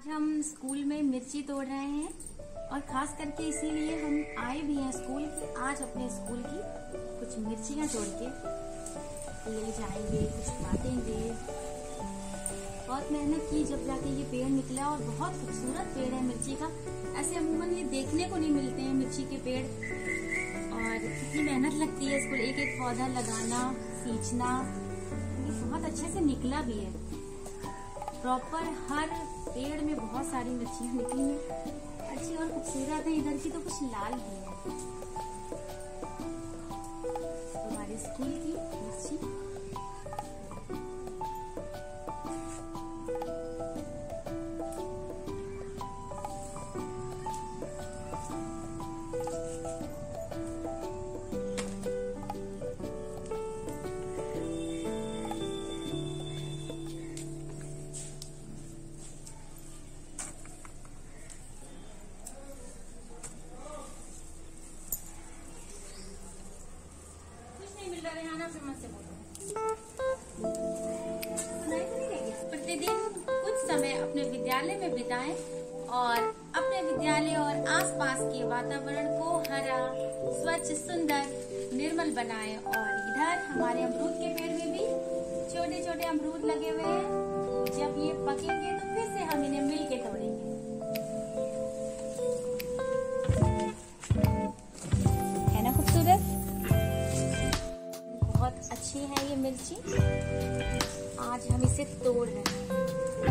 आज हम स्कूल में मिर्ची तोड़ रहे हैं और खास करके इसीलिए हम आए भी हैं स्कूल कि आज अपने स्कूल की कुछ मिर्चियाँ तोड़ के ले जाएँगे, कुछ बांटेंगे। बहुत मेहनत की जब जाके ये पेड़ निकला और बहुत खूबसूरत पेड़ है मिर्ची का। ऐसे अमूमन ये देखने को नहीं मिलते हैं मिर्ची के पेड़। और कितनी मेहनत लगती है इसको एक एक पौधा लगाना, सींचना। ये बहुत अच्छे से निकला भी है। प्रॉपर हर पेड़ में बहुत सारी मिर्चियाँ निकली हैं। अच्छी और खूबसूरत है। इधर की तो कुछ लाल भी है। हमारे स्कूल की रहा रेहाना फिर बोलो? प्रतिदिन कुछ समय अपने विद्यालय में बिताएँ और अपने विद्यालय और आसपास के वातावरण को हरा स्वच्छ सुंदर निर्मल बनाएँ और इधर हमारे अमरूद के पेड़ में भी छोटे छोटे अमरूद लगे हुए हैं जब ये पकेंगे तो फिर से अच्छी है ये मिर्ची। आज हम इसे तोड़ रहे हैं।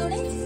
आप तोड़े